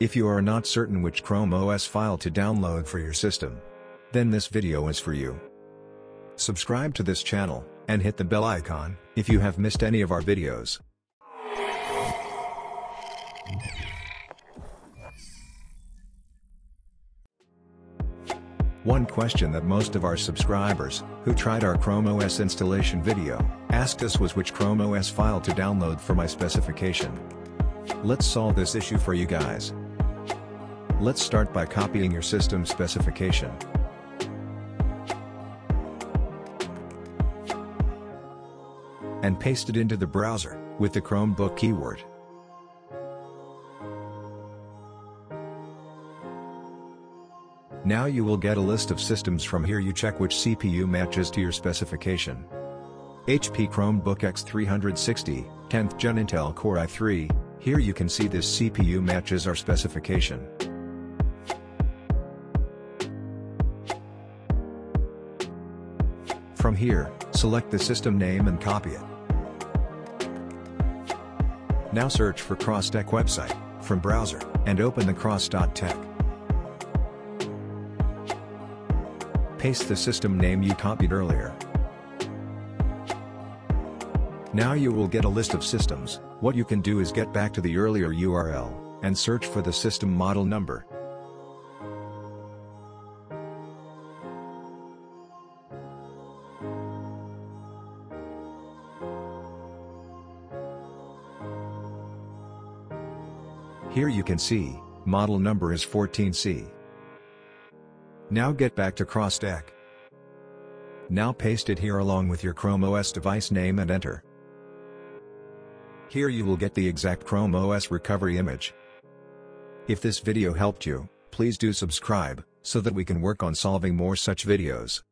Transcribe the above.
If you are not certain which Chrome OS file to download for your system, then this video is for you. Subscribe to this channel, and hit the bell icon, if you have missed any of our videos. One question that most of our subscribers, who tried our Chrome OS installation video, asked us was which Chrome OS file to download for my specification. Let's solve this issue for you guys. Let's start by copying your system specification. And paste it into the browser, with the Chromebook keyword. Now you will get a list of systems from here you check which CPU matches to your specification. HP Chromebook X360, 10th Gen Intel Core i3, here you can see this CPU matches our specification. From here, select the system name and copy it. Now search for Cros Tech website, from browser, and open the cros.tech. Paste the system name you copied earlier. Now you will get a list of systems, what you can do is get back to the earlier URL, and search for the system model number. Here you can see, model number is 14C. Now get back to Cros Tech. Now paste it here along with your Chrome OS device name and enter. Here you will get the exact Chrome OS recovery image. If this video helped you, please do subscribe, so that we can work on solving more such videos.